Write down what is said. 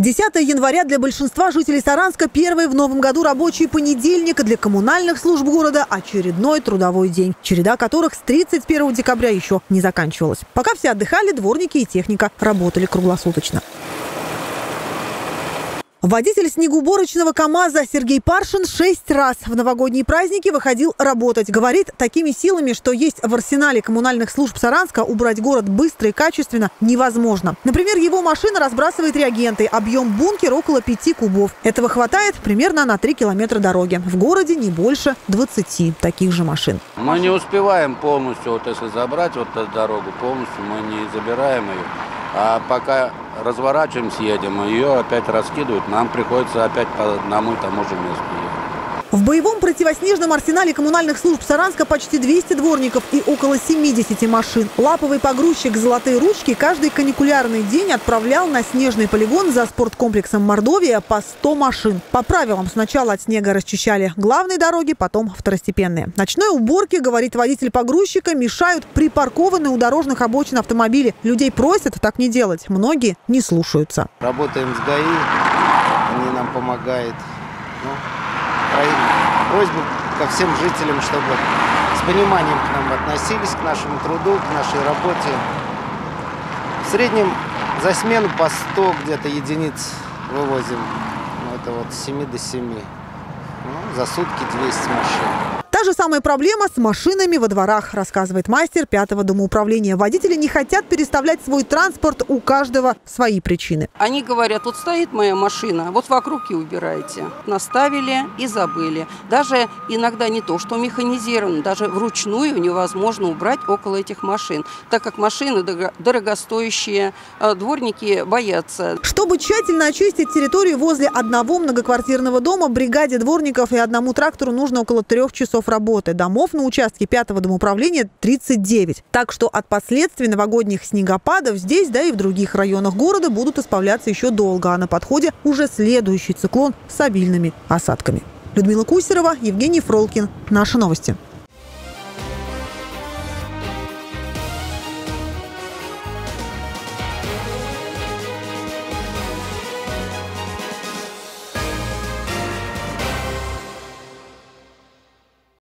10 января для большинства жителей Саранска первый в новом году рабочий понедельник, а для коммунальных служб города очередной трудовой день, череда которых с 31 декабря еще не заканчивалась. Пока все отдыхали, дворники и техника работали круглосуточно. Водитель снегоуборочного КАМАЗа Сергей Паршин шесть раз в новогодние праздники выходил работать. Говорит, такими силами, что есть в арсенале коммунальных служб Саранска, убрать город быстро и качественно невозможно. Например, его машина разбрасывает реагенты. Объем бункера около 5 кубов. Этого хватает примерно на 3 километра дороги. В городе не больше 20 таких же машин. Мы не успеваем полностью, вот если забрать вот эту дорогу полностью, мы не забираем ее. А пока разворачиваемся, едем, ее опять раскидывают, нам приходится опять по одному и тому же месту ехать. В боевом противоснежном арсенале коммунальных служб Саранска почти 200 дворников и около 70 машин. Лаповый погрузчик «Золотые ручки» каждый каникулярный день отправлял на снежный полигон за спорткомплексом «Мордовия» по 100 машин. По правилам, сначала от снега расчищали главные дороги, потом второстепенные. Ночной уборке, говорит водитель погрузчика, мешают припаркованные у дорожных обочин автомобили. Людей просят так не делать. Многие не слушаются. Работаем с ГАИ, они нам помогают. Ну, просьбу ко всем жителям, чтобы с пониманием к нам относились, к нашему труду, к нашей работе. В среднем за смену по 100 где-то единиц вывозим. Ну, это вот с 7 до 7. Ну, за сутки 200 машин. Та же самая проблема с машинами во дворах, рассказывает мастер пятого домоуправления. Водители не хотят переставлять свой транспорт, у каждого свои причины. Они говорят, вот стоит моя машина, вот вокруг и убирайте. Наставили и забыли. Даже иногда не то, что механизировано, даже вручную невозможно убрать около этих машин, так как машины дорогостоящие, а дворники боятся. Чтобы тщательно очистить территорию возле одного многоквартирного дома, бригаде дворников и одному трактору нужно около трех часов работы. Домов на участке пятого домоуправления 39. Так что от последствий новогодних снегопадов здесь, да и в других районах города будут исправляться еще долго. А на подходе уже следующий циклон с обильными осадками. Людмила Кусерова, Евгений Фролкин. Наши новости.